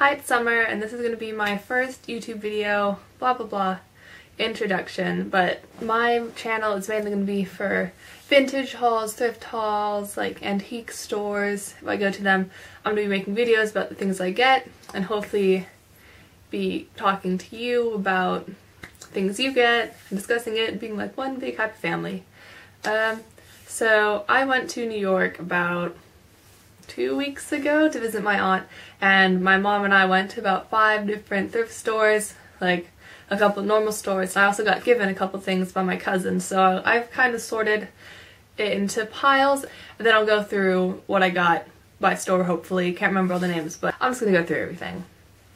Hi, it's Summer, and this is going to be my first YouTube video, blah blah blah, introduction, but my channel is mainly going to be for vintage hauls, thrift hauls, like antique stores. If I go to them, I'm going to be making videos about the things I get, and hopefully be talking to you about things you get, and discussing it, being like one big happy family. Um, so I went to New York about two weeks ago to visit my aunt and my mom and I went to about five different thrift stores, like a couple normal stores. I also got given a couple things by my cousin, so I've kind of sorted it into piles, and then I'll go through what I got by store, hopefully. Can't remember all the names, but I'm just gonna go through everything.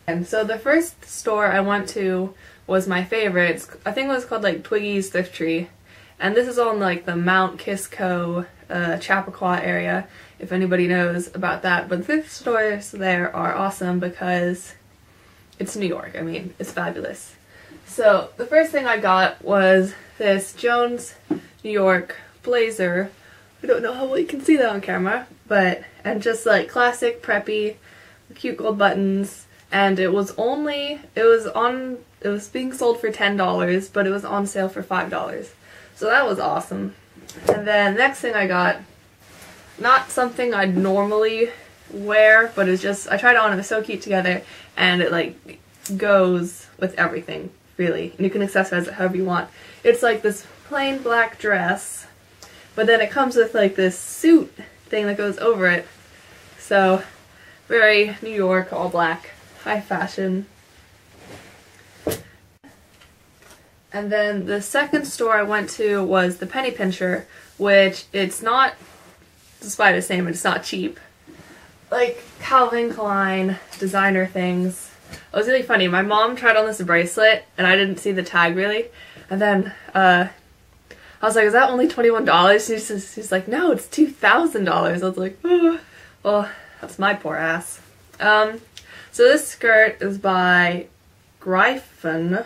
And so the first store I went to was my favorite. I think it was called like Twiggy's Thrift Tree. And this is on like the Mount Kisco, uh, Chappaqua area if anybody knows about that. But the thrift stores there are awesome because it's New York. I mean, it's fabulous. So the first thing I got was this Jones New York blazer. I don't know how well you can see that on camera, but and just like classic preppy, cute gold buttons. And it was only it was on it was being sold for ten dollars, but it was on sale for five dollars. So that was awesome. And then next thing I got not something I'd normally wear, but it's just, I tried it on and it's so cute together, and it like goes with everything, really. And you can accessorize it however you want. It's like this plain black dress, but then it comes with like this suit thing that goes over it. So, very New York, all black, high fashion. And then the second store I went to was the Penny Pincher, which it's not despite its name, it's not cheap. Like Calvin Klein designer things. It was really funny. My mom tried on this bracelet, and I didn't see the tag really. And then uh, I was like, "Is that only twenty one dollars?" She's she's like, "No, it's two thousand dollars." I was like, oh. "Well, that's my poor ass." Um, so this skirt is by Gryphon,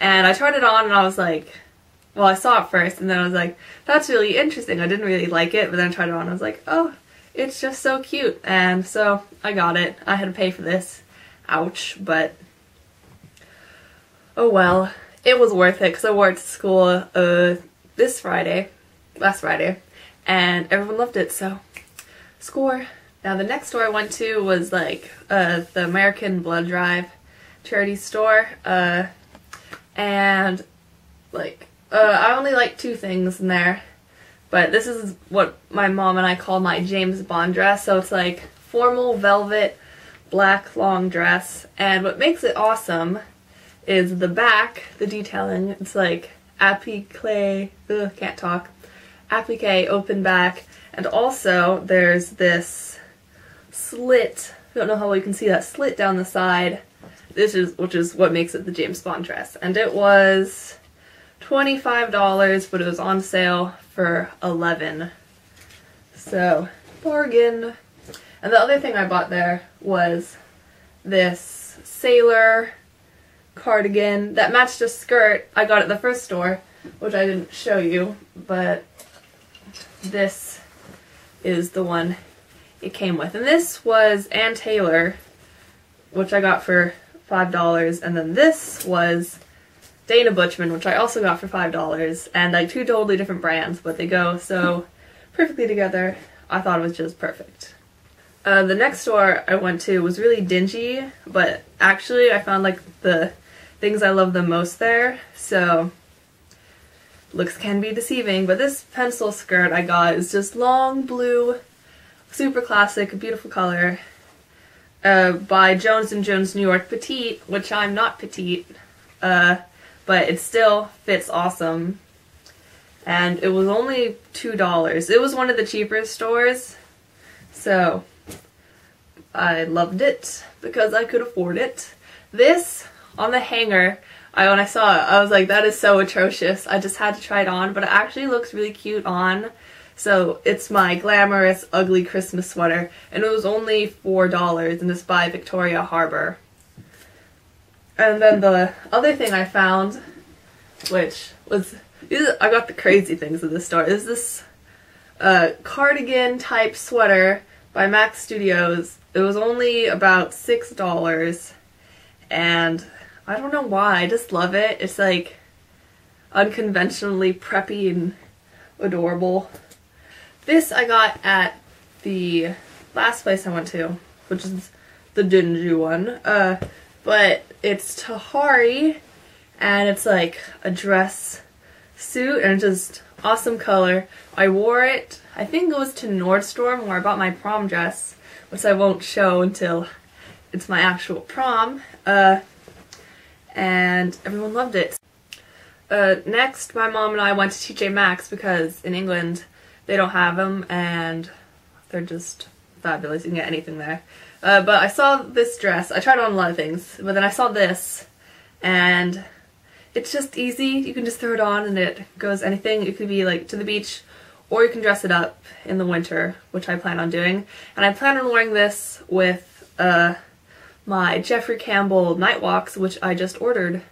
and I tried it on, and I was like, well, I saw it first and then I was like, that's really interesting. I didn't really like it, but then I tried it on and I was like, oh, it's just so cute. And so I got it. I had to pay for this. Ouch, but oh well. It was worth it because I wore it to school uh, this Friday, last Friday, and everyone loved it, so score. Now the next store I went to was like uh, the American Blood Drive charity store, uh, and like uh, I only like two things in there, but this is what my mom and I call my James Bond dress. So it's like formal velvet black long dress, and what makes it awesome is the back, the detailing. It's like applique, ugh, can't talk, applique open back, and also there's this slit. I don't know how well you can see that slit down the side. This is which is what makes it the James Bond dress, and it was $25, but it was on sale for 11 So, bargain. And the other thing I bought there was this sailor cardigan that matched a skirt I got at the first store, which I didn't show you, but this is the one it came with. And this was Ann Taylor, which I got for $5, and then this was Dana Buchman, which I also got for $5, and like two totally different brands, but they go so perfectly together. I thought it was just perfect. Uh, the next store I went to was really dingy, but actually I found like the things I love the most there, so looks can be deceiving, but this pencil skirt I got is just long blue, super classic, beautiful color, uh, by Jones & Jones New York Petite, which I'm not petite. Uh, but it still fits awesome. And it was only $2. It was one of the cheaper stores, so I loved it because I could afford it. This, on the hanger, I when I saw it, I was like, that is so atrocious. I just had to try it on, but it actually looks really cute on. So it's my glamorous, ugly Christmas sweater, and it was only $4, and it's by Victoria Harbor. And then the other thing I found, which was, I got the crazy things in this store, is this uh, cardigan type sweater by Max Studios. It was only about $6 and I don't know why, I just love it. It's like unconventionally preppy and adorable. This I got at the last place I went to, which is the Dingy one. Uh, but it's Tahari, and it's like a dress suit, and just awesome color. I wore it, I think it was to Nordstrom where I bought my prom dress, which I won't show until it's my actual prom. Uh, and everyone loved it. Uh, next, my mom and I went to TJ Maxx because in England they don't have them and they're just fabulous. You can get anything there. Uh, but I saw this dress. I tried on a lot of things, but then I saw this and it's just easy. You can just throw it on and it goes anything. It could be like to the beach or you can dress it up in the winter, which I plan on doing. And I plan on wearing this with uh, my Jeffrey Campbell night walks, which I just ordered.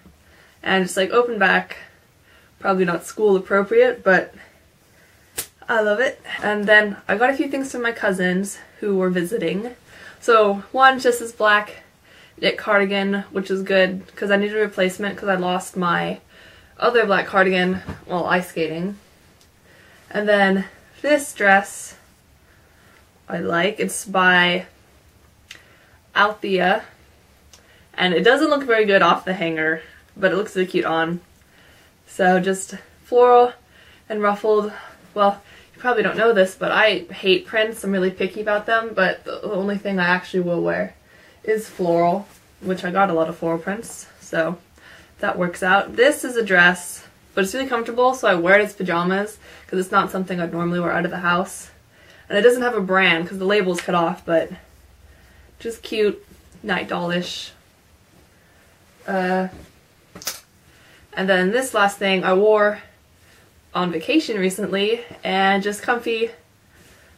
And it's like open back, probably not school appropriate, but I love it. And then I got a few things from my cousins who were visiting. So one just this black knit cardigan, which is good because I needed a replacement because I lost my other black cardigan while ice skating. And then this dress I like. It's by Althea. And it doesn't look very good off the hanger, but it looks really cute on. So just floral and ruffled. Well, probably don't know this, but I hate prints. I'm really picky about them, but the only thing I actually will wear is floral, which I got a lot of floral prints, so that works out. This is a dress, but it's really comfortable, so I wear it as pajamas, because it's not something I'd normally wear out of the house. And it doesn't have a brand, because the label's cut off, but just cute, night dollish. Uh, and then this last thing I wore on vacation recently, and just comfy,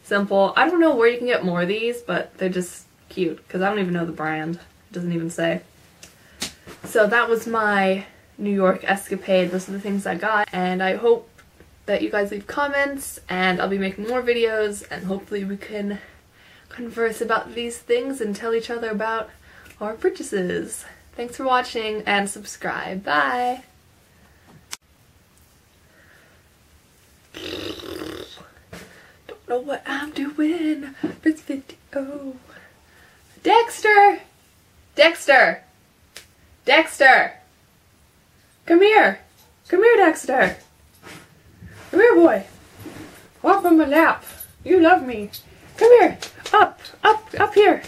simple. I don't know where you can get more of these, but they're just cute because I don't even know the brand. It doesn't even say. So that was my New York escapade. Those are the things I got and I hope that you guys leave comments and I'll be making more videos and hopefully we can converse about these things and tell each other about our purchases. Thanks for watching and subscribe. Bye! What I'm doing. It's 50. Oh. Dexter! Dexter! Dexter! Come here! Come here, Dexter! Come here, boy! Walk on my lap. You love me. Come here! Up! Up! Up here!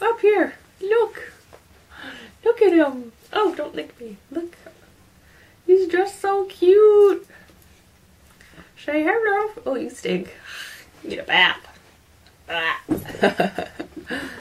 Up here! Look! Look at him! Oh, don't lick me. Look. He's just so cute. Say hello. Oh, you stink. Need a bath. Ah.